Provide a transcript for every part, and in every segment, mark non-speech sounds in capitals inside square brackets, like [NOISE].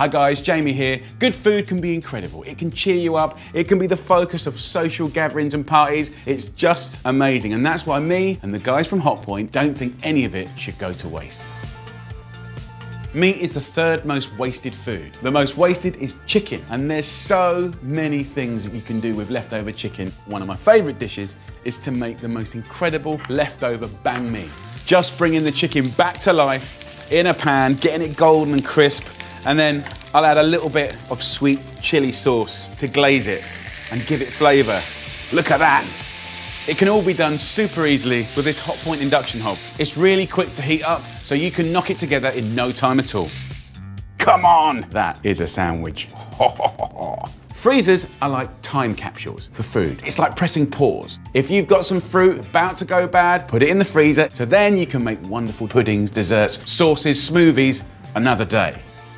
Hi guys, Jamie here. Good food can be incredible. It can cheer you up. It can be the focus of social gatherings and parties. It's just amazing. And that's why me and the guys from Hotpoint don't think any of it should go to waste. Meat is the third most wasted food. The most wasted is chicken, and there's so many things that you can do with leftover chicken. One of my favorite dishes is to make the most incredible leftover banh mi. Just bringing the chicken back to life in a pan, getting it golden and crisp, and then I'll add a little bit of sweet chili sauce to glaze it and give it flavour. Look at that. It can all be done super easily with this Hotpoint induction hob. It's really quick to heat up, so you can knock it together in no time at all. Come on! That is a sandwich. [LAUGHS] Freezers are like time capsules for food. It's like pressing pause. If you've got some fruit about to go bad, put it in the freezer, so then you can make wonderful puddings, desserts, sauces, smoothies another day.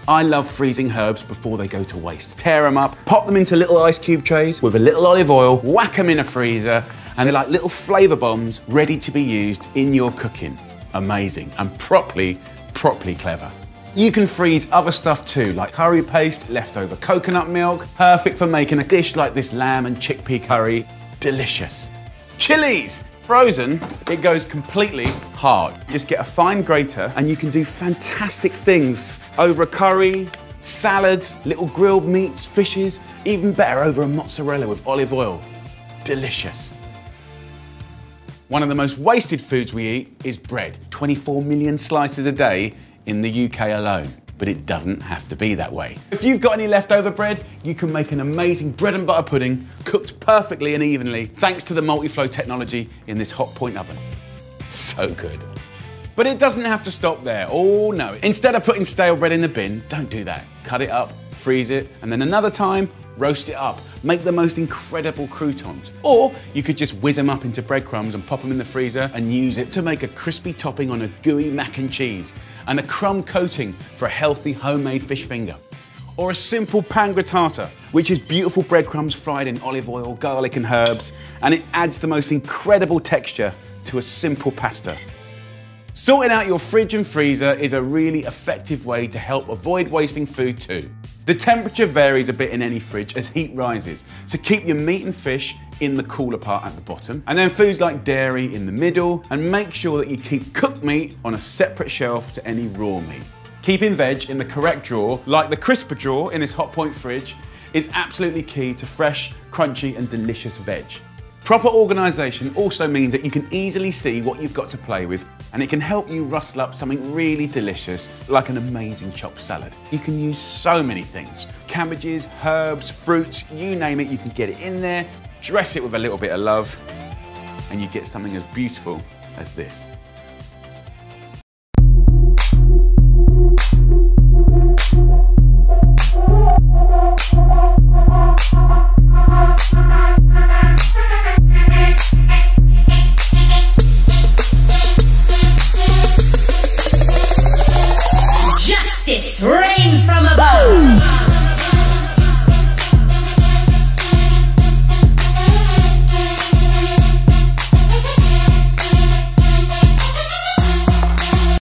I love freezing herbs before they go to waste. Tear them up, pop them into little ice cube trays with a little olive oil, whack them in a freezer, and they're like little flavour bombs ready to be used in your cooking. Amazing and properly, properly clever. You can freeze other stuff too, like curry paste, leftover coconut milk, perfect for making a dish like this lamb and chickpea curry. Delicious. Chilies! Frozen, it goes completely hard. Just get a fine grater and you can do fantastic things over a curry, salads, little grilled meats, fishes, even better over a mozzarella with olive oil. Delicious. One of the most wasted foods we eat is bread. 24 million slices a day in the UK alone. But it doesn't have to be that way. If you've got any leftover bread, you can make an amazing bread and butter pudding cooked perfectly and evenly thanks to the multi-flow technology in this Hotpoint oven. So good. But it doesn't have to stop there. Oh no. Instead of putting stale bread in the bin, don't do that. Cut it up, freeze it, and then another time, roast it up. Make the most incredible croutons. Or you could just whiz them up into breadcrumbs and pop them in the freezer and use it to make a crispy topping on a gooey mac and cheese and a crumb coating for a healthy homemade fish finger. Or a simple pan grattata, which is beautiful breadcrumbs fried in olive oil, garlic and herbs, and it adds the most incredible texture to a simple pasta. Sorting out your fridge and freezer is a really effective way to help avoid wasting food too. The temperature varies a bit in any fridge as heat rises, so keep your meat and fish in the cooler part at the bottom, and then foods like dairy in the middle, and make sure that you keep cooked meat on a separate shelf to any raw meat. Keeping veg in the correct drawer, like the crisper drawer in this Hotpoint fridge, is absolutely key to fresh, crunchy and delicious veg. Proper organisation also means that you can easily see what you've got to play with and it can help you rustle up something really delicious like an amazing chopped salad. You can use so many things. Cabbages, herbs, fruits, you name it, you can get it in there, dress it with a little bit of love and you get something as beautiful as this.